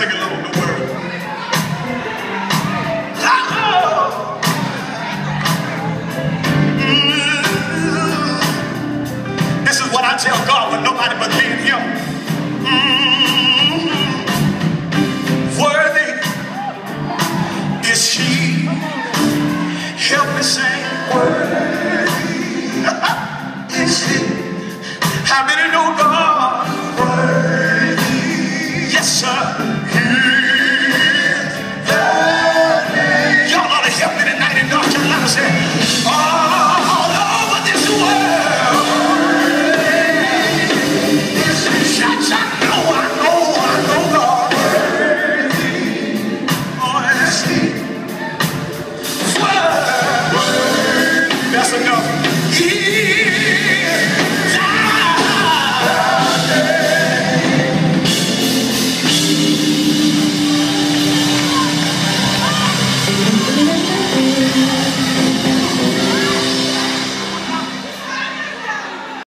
sing along, don't worry. This is what I tell God, but nobody but him. Mm. Worthy is he. Help me say, Worthy is he. How many know God? He